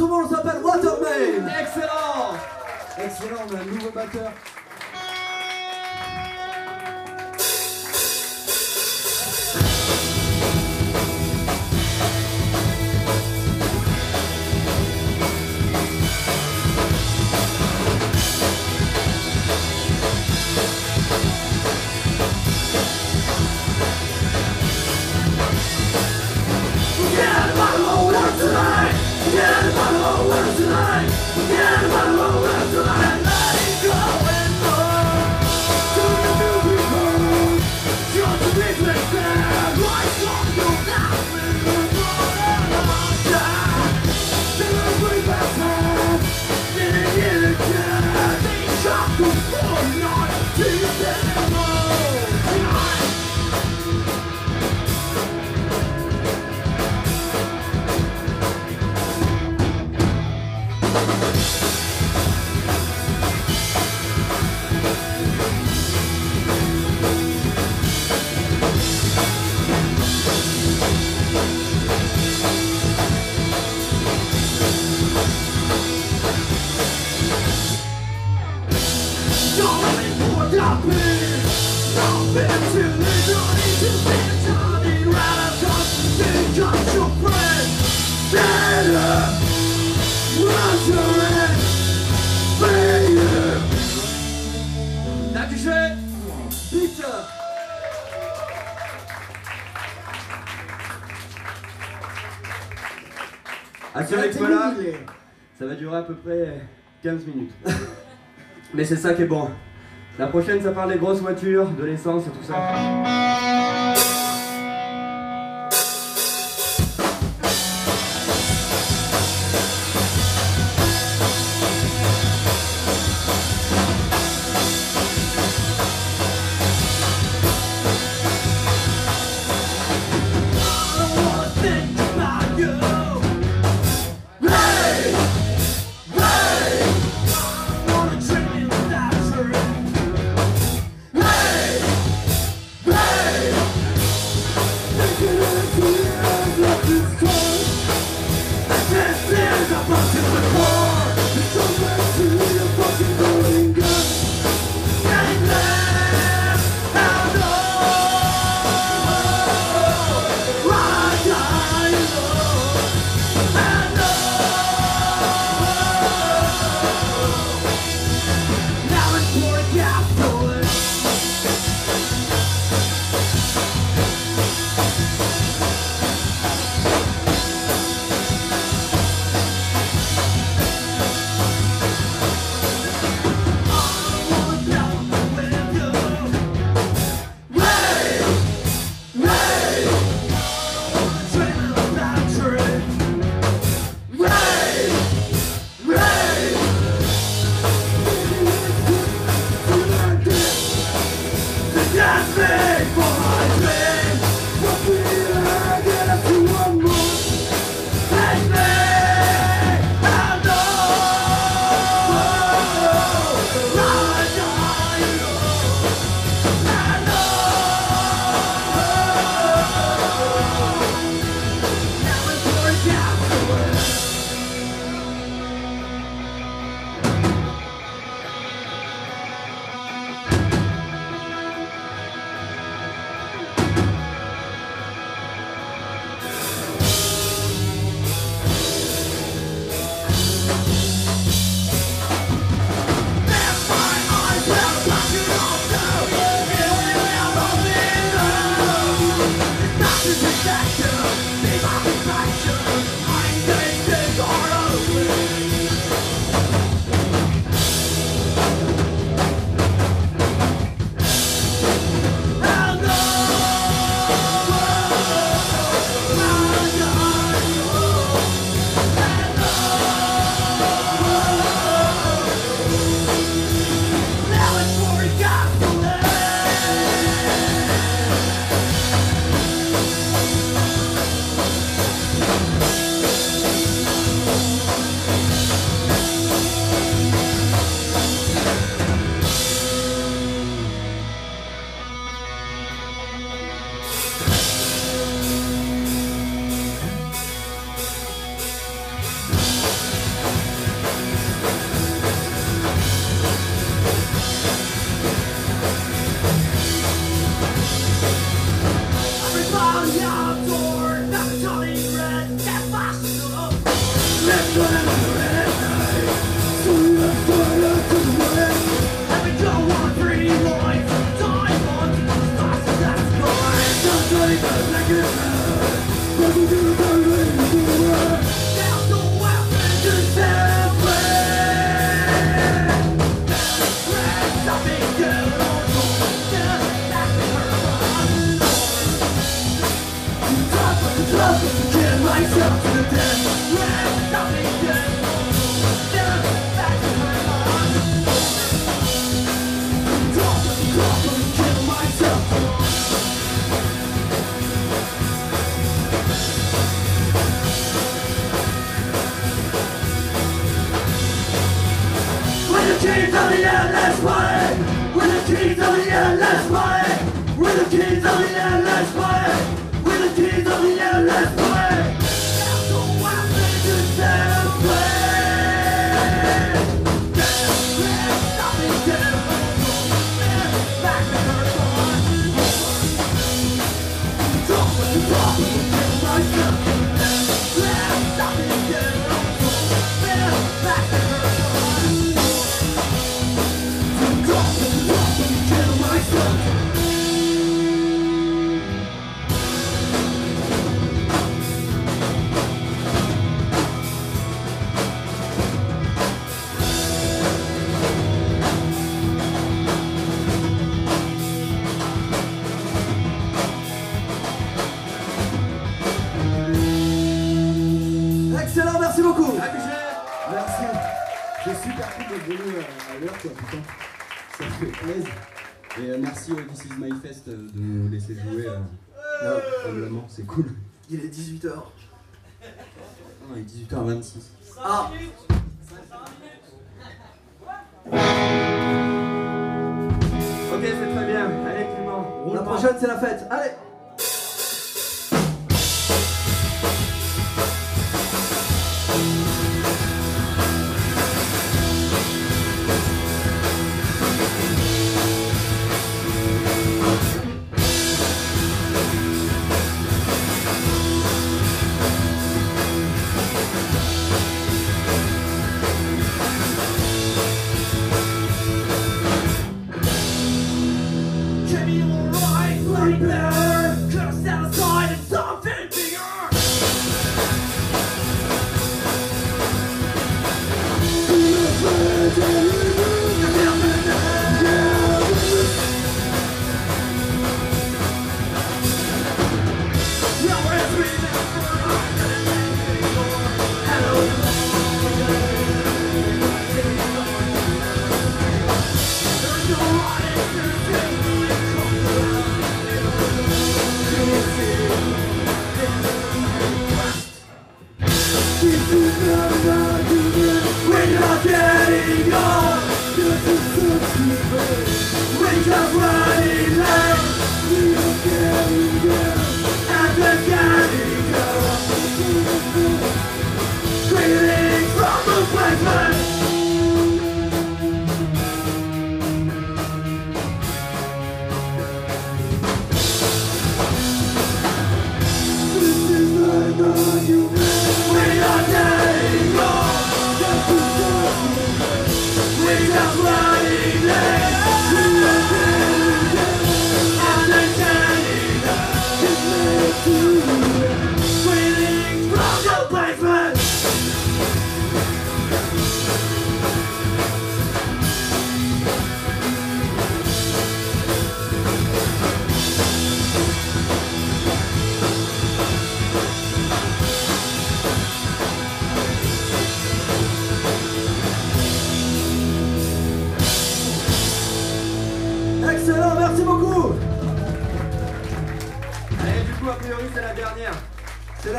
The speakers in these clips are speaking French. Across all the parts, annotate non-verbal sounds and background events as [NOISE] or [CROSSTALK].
tout le monde, on s'appelle Watermain Excellent Excellent, on a un nouveau batteur. Ça va durer à peu près 15 minutes. [LAUGHS] Mais c'est ça qui est bon. La prochaine, ça parle des grosses voitures, de l'essence et tout ça. Ça fait plaisir. Et euh, merci au This Is My Fest euh, de nous laisser jouer. Euh, là, probablement, c'est cool. Il est 18h. Non, il est 18h26. Ah Ok, c'est très bien. Allez, Clément. La prochaine, c'est la fête. Allez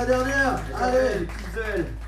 la dernière. Allez. I'm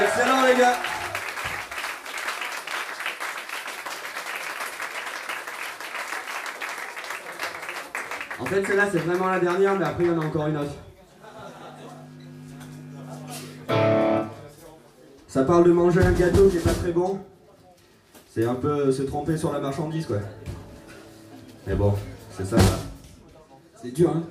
Excellent les gars En fait celle-là c'est vraiment la dernière mais après il y en a encore une autre. Ça parle de manger un gâteau qui est pas très bon. C'est un peu se tromper sur la marchandise quoi. Mais bon, c'est ça. C'est dur hein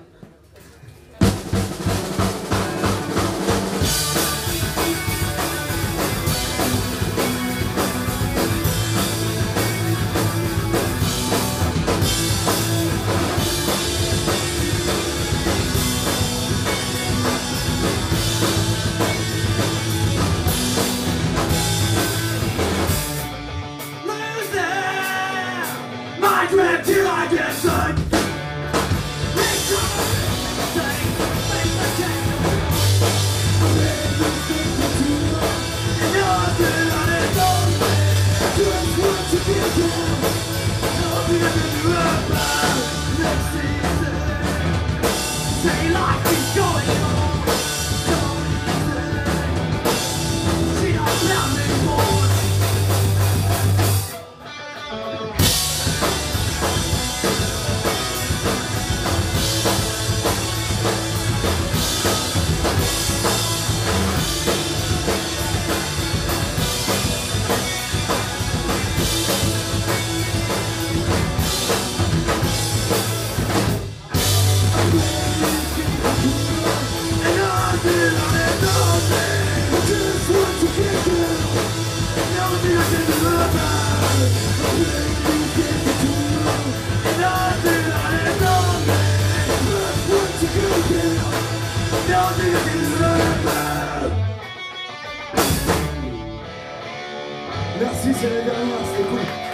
Merci, c'est la dernière, c'est cool.